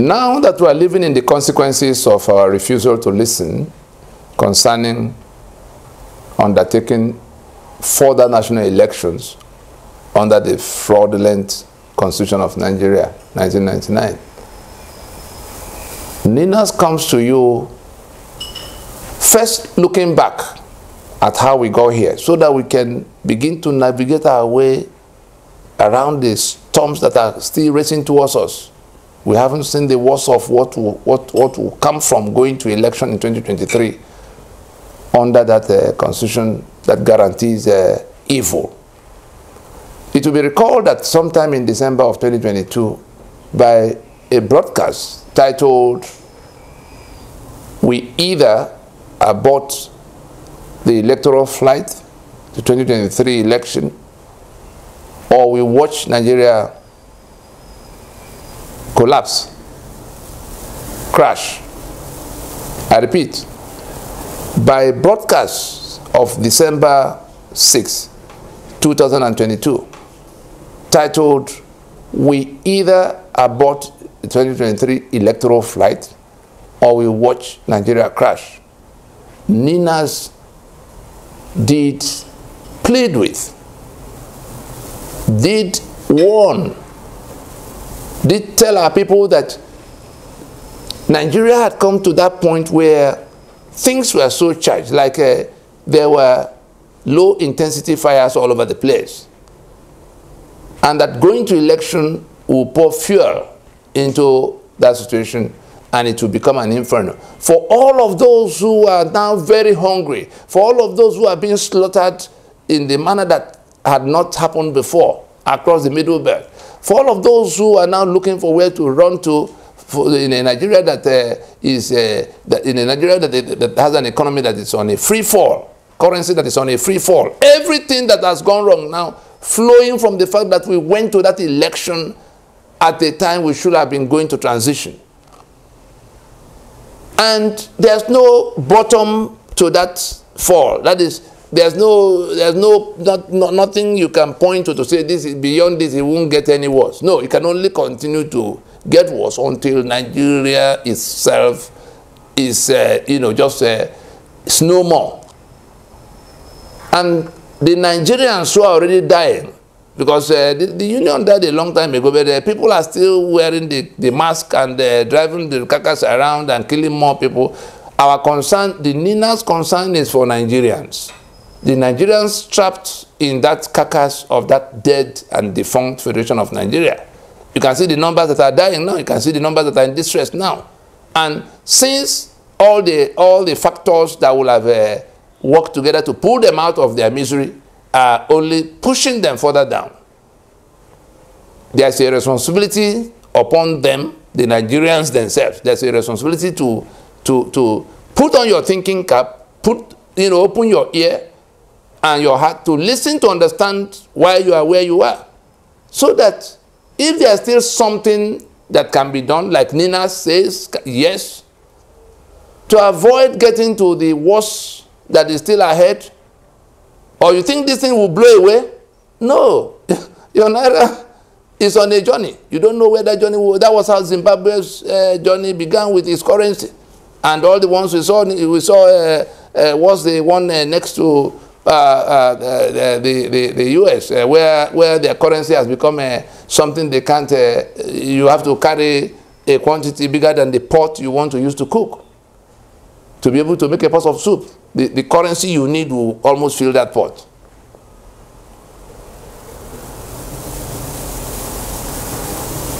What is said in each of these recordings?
Now that we are living in the consequences of our refusal to listen concerning undertaking further national elections under the fraudulent Constitution of Nigeria, 1999. NINAS comes to you first looking back at how we got here so that we can begin to navigate our way around the storms that are still racing towards us. We haven't seen the worst of what will, what, what will come from going to election in 2023 under that uh, constitution that guarantees uh, evil. It will be recalled that sometime in December of 2022, by a broadcast titled, We Either Abort the Electoral Flight, the 2023 election, or we watch Nigeria collapse, crash. I repeat, by broadcast of December 6, 2022, titled, We Either Abort the 2023 Electoral Flight or We Watch Nigeria Crash. NINAS did plead with, did warn, did tell our people that Nigeria had come to that point where things were so charged, like uh, there were low intensity fires all over the place. And that going to election will pour fuel into that situation and it will become an inferno. For all of those who are now very hungry, for all of those who are being slaughtered in the manner that had not happened before across the Middle Belt, for all of those who are now looking for where to run to in a Nigeria that uh, is uh, that in a Nigeria that, that has an economy that is on a free fall, currency that is on a free fall, everything that has gone wrong now flowing from the fact that we went to that election at a time we should have been going to transition. And there's no bottom to that fall. That is, there's no, there's no, not, not, nothing you can point to to say this is beyond this, it won't get any worse. No, it can only continue to get worse until Nigeria itself is, uh, you know, just uh, no more. And the Nigerians who are already dying, because uh, the, the, union died a long time ago, but uh, people are still wearing the, the mask and uh, driving the carcass around and killing more people. Our concern, the NINA's concern is for Nigerians. The Nigerians trapped in that carcass of that dead and defunct Federation of Nigeria. You can see the numbers that are dying now. You can see the numbers that are in distress now. And since all the, all the factors that will have uh, worked together to pull them out of their misery are only pushing them further down. There's a responsibility upon them, the Nigerians themselves. There's a responsibility to, to, to put on your thinking cap, put, you know, open your ear and your heart to listen to understand why you are where you are. So that if there's still something that can be done, like Nina says, yes, to avoid getting to the worst that is still ahead, or you think this thing will blow away? No. Your Naira is on a journey. You don't know where that journey will. That was how Zimbabwe's uh, journey began with its currency. And all the ones we saw, we saw uh, uh, was the one uh, next to the, the, the US, uh, where, where their currency has become uh, something they can't, uh, you have to carry a quantity bigger than the pot you want to use to cook to be able to make a pot of soup. The, the currency you need will almost fill that pot.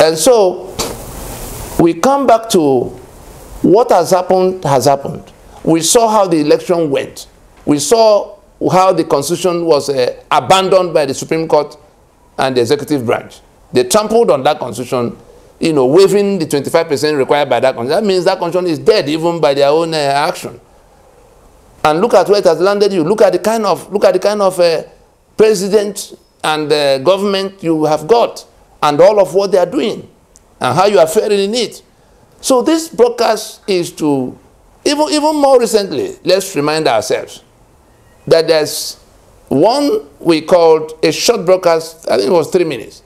And so we come back to what has happened has happened. We saw how the election went. We saw how the constitution was uh, abandoned by the Supreme Court and the executive branch. They trampled on that constitution, you know, waiving the 25% required by that constitution. That means that constitution is dead even by their own uh, action. And look at where it has landed you. Look at the kind of, look at the kind of uh, president and uh, government you have got and all of what they are doing and how you are faring in it. So this broadcast is to, even, even more recently, let's remind ourselves that there's one we called a short broadcast, I think it was three minutes.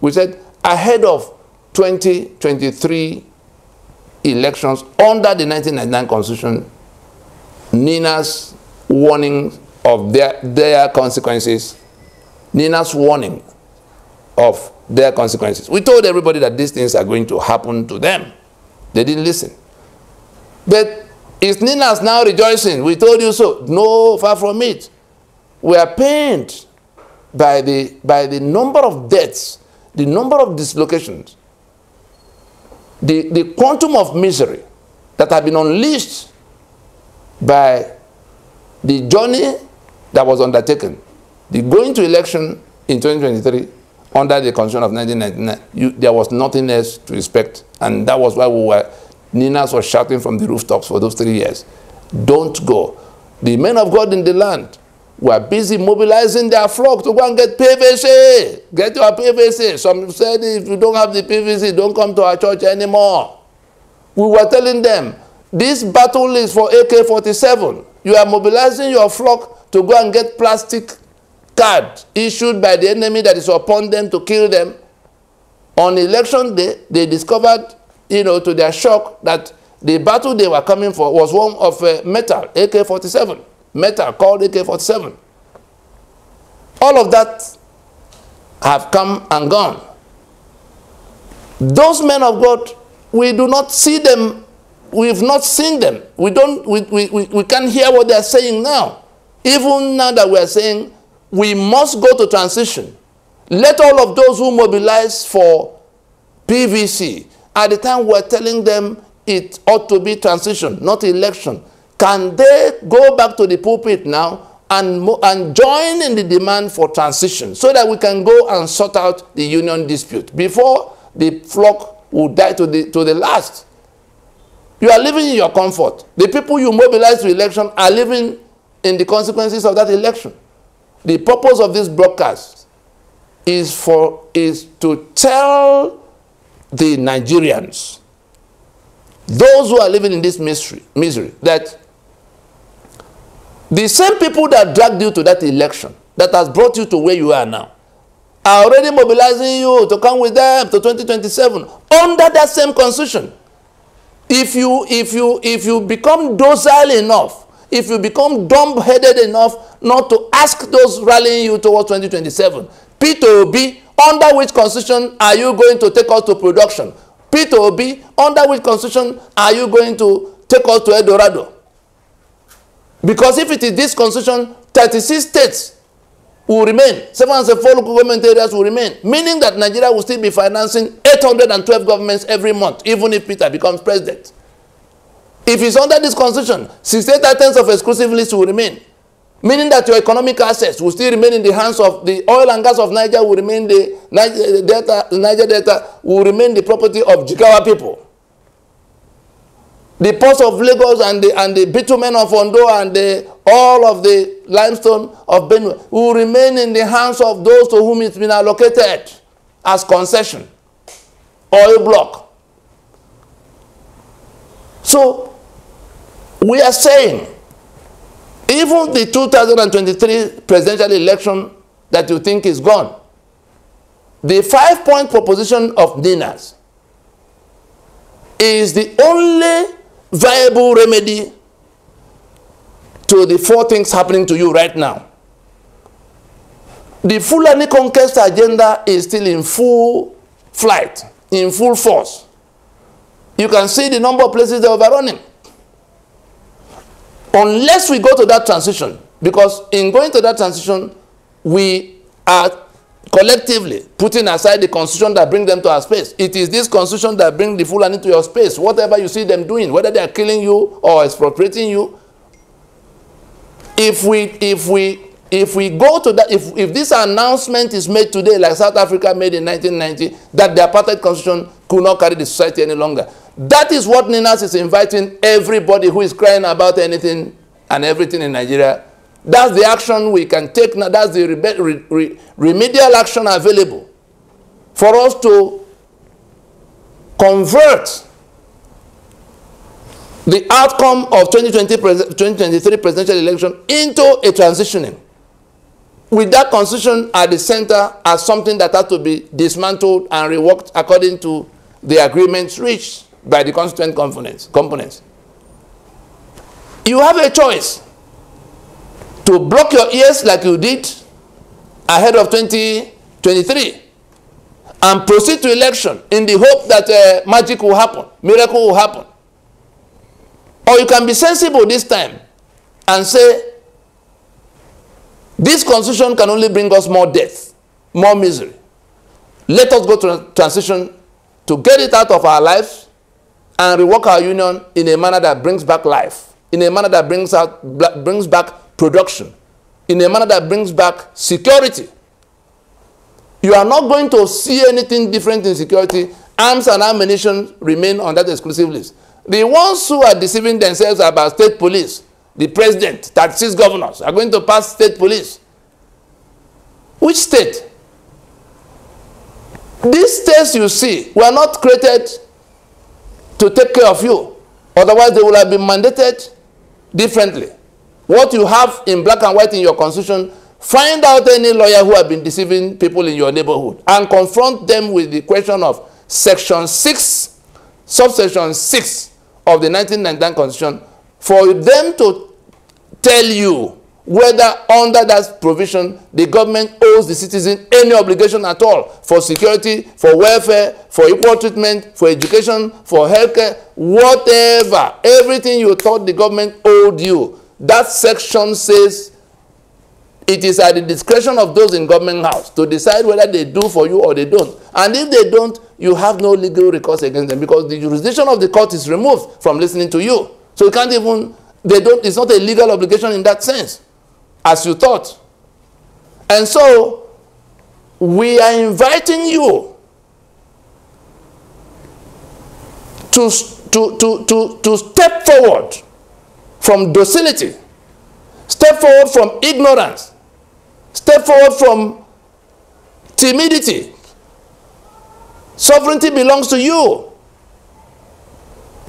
We said ahead of 2023 elections under the 1999 constitution, NINAS warning of their, their consequences, NINAS warning of their consequences. We told everybody that these things are going to happen to them. They didn't listen. But is NINAS now rejoicing? We told you so. No, far from it. We are pained by the, by the number of deaths, the number of dislocations, the, the quantum of misery that have been unleashed by the journey that was undertaken, the going to election in 2023 under the constitution of 1999, you, there was nothing else to expect. And that was why we were, NINAS was shouting from the rooftops for those three years. Don't go. The men of God in the land were busy mobilizing their flock to go and get PVC. Get your PVC. Some said if you don't have the PVC, don't come to our church anymore. We were telling them, this battle is for AK-47. You are mobilizing your flock to go and get plastic card issued by the enemy that is upon them to kill them. On election day, they discovered, you know, to their shock, that the battle they were coming for was one of uh, metal, AK-47, metal called AK-47. All of that have come and gone. Those men of God, we do not see them, we've not seen them. We, don't, we, we, we, we can't hear what they're saying now. Even now that we're saying we must go to transition. Let all of those who mobilize for PVC, at the time we're telling them it ought to be transition, not election, can they go back to the pulpit now and, and join in the demand for transition so that we can go and sort out the union dispute before the flock will die to the, to the last? You are living in your comfort. The people you mobilize to election are living in the consequences of that election. The purpose of this broadcast is for is to tell the Nigerians, those who are living in this misery, misery, that the same people that dragged you to that election, that has brought you to where you are now, are already mobilizing you to come with them to 2027 under that same constitution. If you if you if you become docile enough if you become dumb-headed enough not to ask those rallying you towards 2027, P2B, under which constitution are you going to take us to production? P2B, under which constitution are you going to take us to Eldorado? Because if it is this constitution, 36 states will remain, seven and four local government areas will remain, meaning that Nigeria will still be financing 812 governments every month, even if Peter becomes president. If it's under this constitution, 68 items of exclusive list will remain. Meaning that your economic assets will still remain in the hands of the oil and gas of Niger will remain the Niger eh, Delta, Niger Delta will remain the property of Jigawa people. The ports of Lagos and the, and the bitumen of Ondo and the, all of the limestone of Benue will remain in the hands of those to whom it's been allocated as concession, oil block. So we are saying even the 2023 presidential election that you think is gone, the five point proposition of NINAS is the only viable remedy to the four things happening to you right now. The Fulani conquest agenda is still in full flight, in full force. You can see the number of places they are overrunning unless we go to that transition, because in going to that transition, we are collectively putting aside the constitution that bring them to our space. It is this constitution that bring the Fulani to your space. Whatever you see them doing, whether they are killing you or expropriating you, if we if we if we go to that if if this announcement is made today like south africa made in 1990 that the apartheid constitution could not carry the society any longer that is what NINAS is inviting everybody who is crying about anything and everything in Nigeria. That's the action we can take now. That's the re re remedial action available for us to convert the outcome of 2020 2023 presidential election into a transitioning with that constitution at the center as something that has to be dismantled and reworked according to the agreements reached by the constituent components. components. You have a choice to block your ears like you did ahead of 2023 and proceed to election in the hope that uh, magic will happen, miracle will happen. Or you can be sensible this time and say, this constitution can only bring us more death, more misery. Let us go to transition to get it out of our lives and rework our union in a manner that brings back life, in a manner that brings, out, brings back production, in a manner that brings back security. You are not going to see anything different in security. Arms and ammunition remain on that exclusive list. The ones who are deceiving themselves about state police, the president, 36 governors are going to pass state police. Which state? These states you see were not created to take care of you. Otherwise, they would have been mandated differently. What you have in black and white in your constitution, find out any lawyer who have been deceiving people in your neighborhood and confront them with the question of section 6, subsection 6 of the 1999 constitution for them to tell you whether under that provision the government owes the citizen any obligation at all for security, for welfare, for equal treatment, for education, for healthcare, whatever. Everything you thought the government owed you. That section says it is at the discretion of those in government house to decide whether they do for you or they don't. And if they don't, you have no legal recourse against them because the jurisdiction of the court is removed from listening to you. So you can't even, they don't, it's not a legal obligation in that sense as you thought. And so, we are inviting you to, to, to, to, to step forward from docility, step forward from ignorance, step forward from timidity. Sovereignty belongs to you.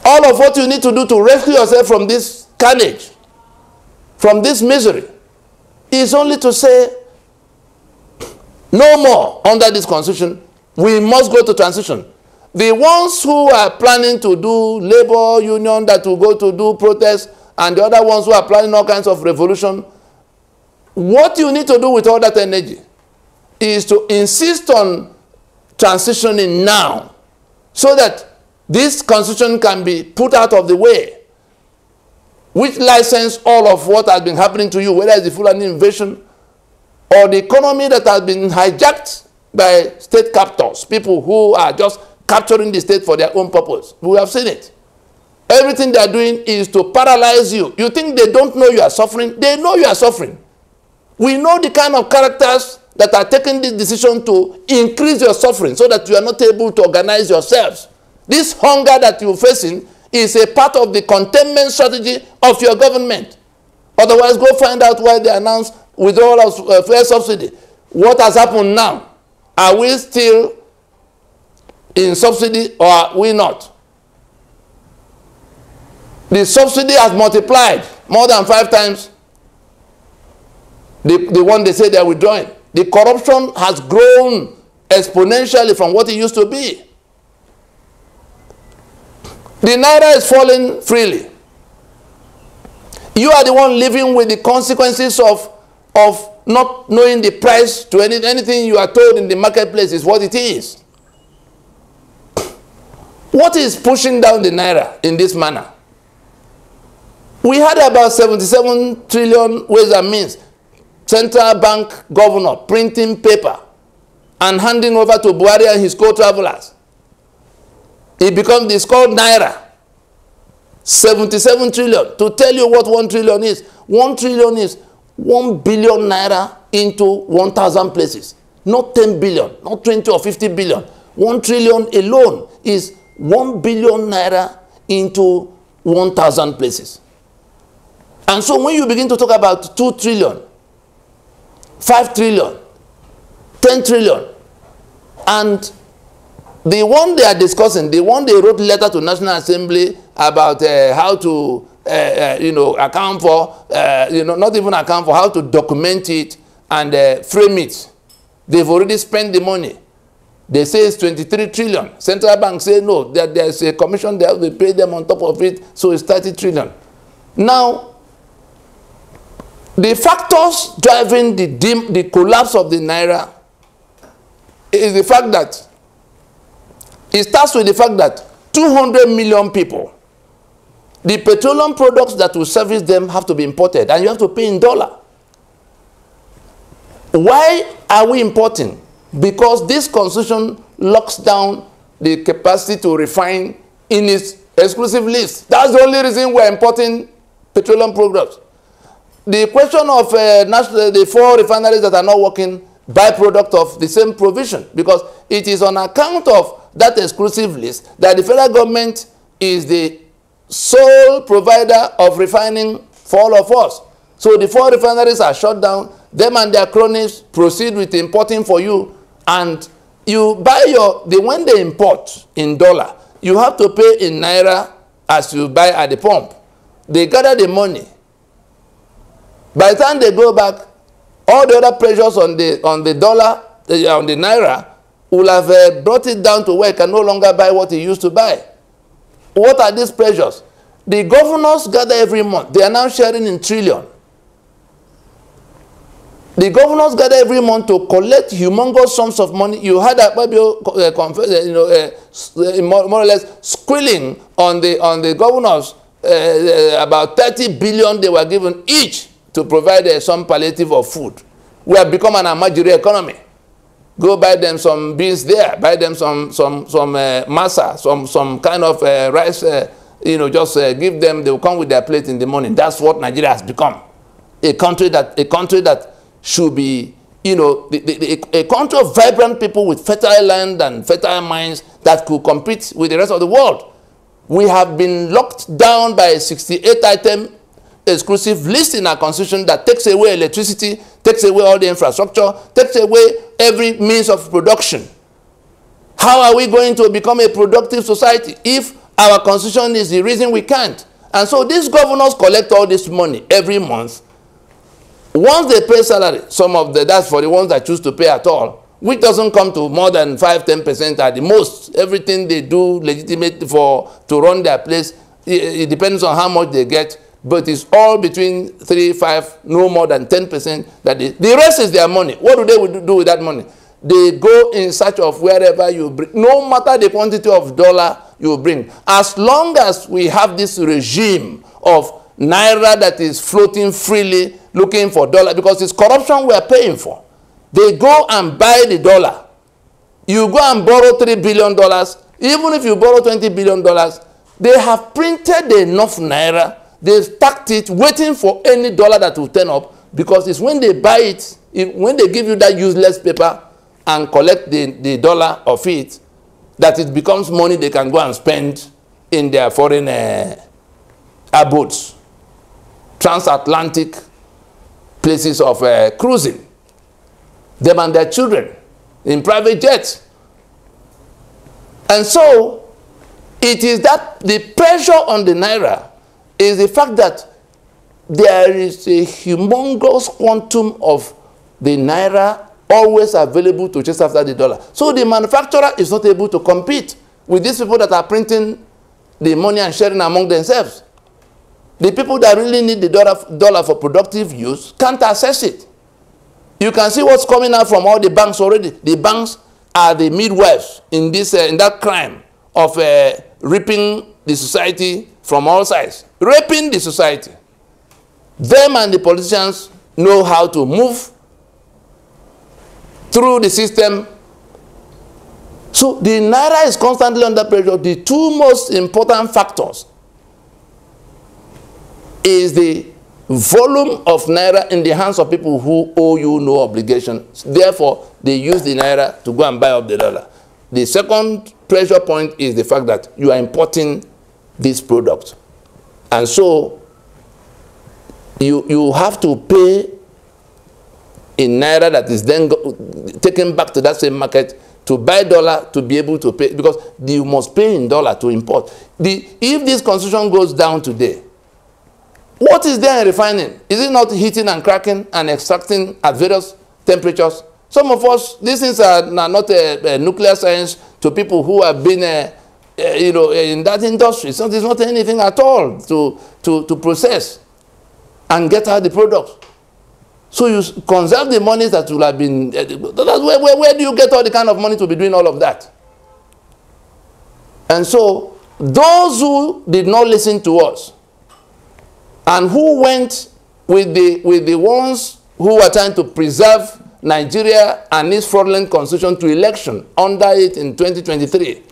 All of what you need to do to rescue yourself from this carnage, from this misery, is only to say no more under this constitution. We must go to transition. The ones who are planning to do labor union that will go to do protest and the other ones who are planning all kinds of revolution, what you need to do with all that energy is to insist on transitioning now so that this constitution can be put out of the way which license all of what has been happening to you, whether it's the Fulani invasion or the economy that has been hijacked by state captors, people who are just capturing the state for their own purpose. We have seen it. Everything they are doing is to paralyze you. You think they don't know you are suffering? They know you are suffering. We know the kind of characters that are taking this decision to increase your suffering so that you are not able to organize yourselves. This hunger that you're facing is a part of the containment strategy of your government. Otherwise, go find out why they announced withdrawal of uh, fuel subsidy. What has happened now? Are we still in subsidy or are we not? The subsidy has multiplied more than five times the, the one they say they're withdrawing. The corruption has grown exponentially from what it used to be. The naira is falling freely. You are the one living with the consequences of, of not knowing the price to any, anything you are told in the marketplace is what it is. What is pushing down the naira in this manner? We had about 77 trillion ways and means. Central bank governor printing paper and handing over to Buhari and his co-travelers. It becomes this called naira. 77 trillion. To tell you what 1 trillion is, 1 trillion is 1 billion naira into 1,000 places. Not 10 billion, not 20 or 50 billion. 1 trillion alone is 1 billion naira into 1,000 places. And so when you begin to talk about 2 trillion, 5 trillion, 10 trillion, and the one they are discussing, the one they wrote letter to National Assembly about uh, how to, uh, uh, you know, account for, uh, you know, not even account for, how to document it and uh, frame it. They've already spent the money. They say it's 23 trillion. Central bank say no, that there's a commission they have to pay them on top of it, so it's 30 trillion. Now, the factors driving the, dim, the collapse of the naira is the fact that it starts with the fact that 200 million people, the petroleum products that will service them have to be imported and you have to pay in dollar. Why are we importing? Because this constitution locks down the capacity to refine in its exclusive list. That's the only reason we're importing petroleum products. The question of uh, national, the four refineries that are not working, byproduct of the same provision, because it is on account of that exclusive list that the federal government is the sole provider of refining for all of us. So the four refineries are shut down. Them and their cronies proceed with importing for you. And you buy your the when they import in dollar you have to pay in naira as you buy at the pump. They gather the money. By the time they go back all the other pressures on the on the dollar uh, on the naira will have uh, brought it down to where it can no longer buy what it used to buy what are these pressures the governors gather every month they are now sharing in trillion The governors gather every month to collect humongous sums of money. You that Babio uh, confess, uh, you know, uh, more, more or less squealing on the on the governors uh, uh, about 30 billion they were given each to provide uh, some palliative of food. We have become an imaginary economy. Go buy them some beans there, buy them some some some uh, masa, some some kind of uh, rice. Uh, you know, just uh, give them. They will come with their plate in the morning. That's what Nigeria has become. A country that a country that should be, you know, the, the, the, a country of vibrant people with fertile land and fertile minds that could compete with the rest of the world. We have been locked down by a 68 item exclusive list in our constitution that takes away electricity, takes away all the infrastructure, takes away every means of production. How are we going to become a productive society if our constitution is the reason we can't? And so these governors collect all this money every month once they pay salary some of the that's for the ones that choose to pay at all which doesn't come to more than five ten percent at the most everything they do legitimate for to run their place it, it depends on how much they get but it's all between three five no more than ten percent that they, the rest is their money what do they do with that money they go in search of wherever you bring no matter the quantity of dollar you bring as long as we have this regime of naira that is floating freely looking for dollar because it's corruption we are paying for. They go and buy the dollar. You go and borrow three billion dollars. Even if you borrow twenty billion dollars, they have printed enough naira. They've stacked it, waiting for any dollar that will turn up because it's when they buy it, if, when they give you that useless paper and collect the, the dollar of it, that it becomes money they can go and spend in their foreign uh, abodes, transatlantic places of uh, cruising, them and their children in private jets. And so it is that the pressure on the naira is the fact that there is a humongous quantum of the naira always available to chase after the dollar. So the manufacturer is not able to compete with these people that are printing the money and sharing among themselves. The people that really need the dollar, dollar for productive use can't access it. You can see what's coming out from all the banks already. The banks are the midwives in, this, uh, in that crime of uh, ripping the society from all sides. Raping the society. Them and the politicians know how to move through the system. So the Naira is constantly under pressure. The two most important factors is the volume of naira in the hands of people who owe you no obligation. Therefore, they use the naira to go and buy up the dollar. The second pressure point is the fact that you are importing this product. And so, you, you have to pay in naira that is then taken back to that same market to buy dollar to be able to pay because you must pay in dollar to import. The, if this constitution goes down today, What is there in refining? Is it not heating and cracking and extracting at various temperatures Some of us, these things are, not a, a, nuclear science to people who have been, uh, uh, you know, in that industry. So it's not anything at all to, to, to process and get out the product. So you conserve the money that will have been, uh, where, where, where do you get all the kind of money to be doing all of that? And so those who did not listen to us and who went with the, with the ones who were trying to preserve Nigeria and its fraudulent constitution to election under it in 2023.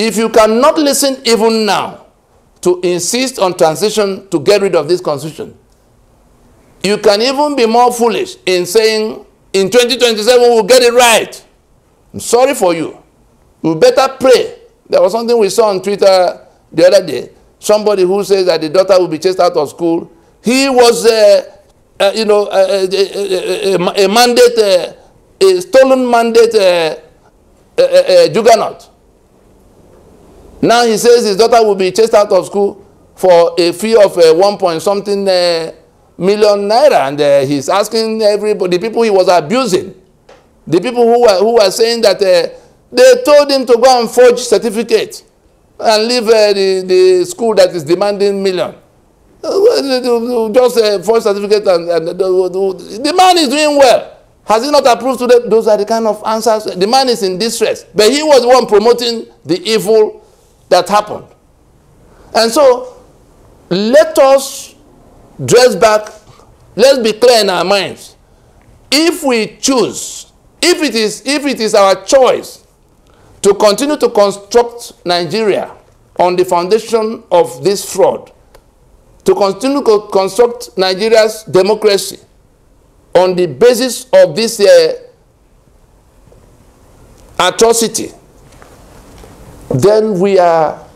If you cannot listen even now to insist on transition to get rid of this constitution, you can even be more foolish in saying in 2027 we'll get it right. I'm sorry for you. You better pray. There was something we saw on Twitter the other day. Somebody who says that the daughter will be chased out of school. He was uh, uh, you know, a, a, a, a mandate, uh, a stolen mandate uh, juggernaut. Now he says his daughter will be chased out of school for a fee of uh, one point something uh, million naira, and uh, he's asking everybody, the people he was abusing, the people who were who were saying that uh, they told him to go and forge certificate and leave uh, the the school that is demanding million. just a first certificate and, and the, man is doing well. Has he not approved today? Those are the kind of answers. The man is in distress. But he was the one promoting the evil that happened. And so, let us dress back. Let's be clear in our minds. If we choose, if it is, if it is our choice to continue to construct Nigeria on the foundation of this fraud, to continue to construct Nigeria's democracy on the basis of this uh, atrocity, then we are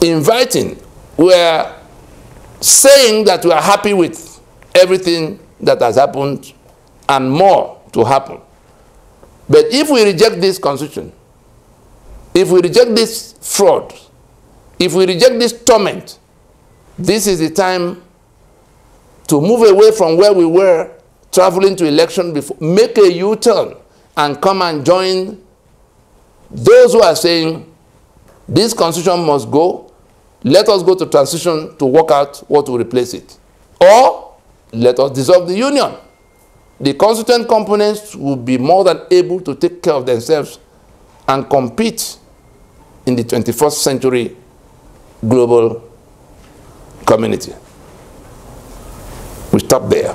inviting, we are saying that we are happy with everything that has happened and more to happen. But if we reject this constitution, if we reject this fraud, if we reject this torment, this is the time to move away from where we were traveling to election before, make a U-turn and come and join those who are saying this constitution must go. Let us go to transition to work out what will replace it. Or let us dissolve the union. The constituent components will be more than able to take care of themselves and compete in the 21st century global community. We stop there.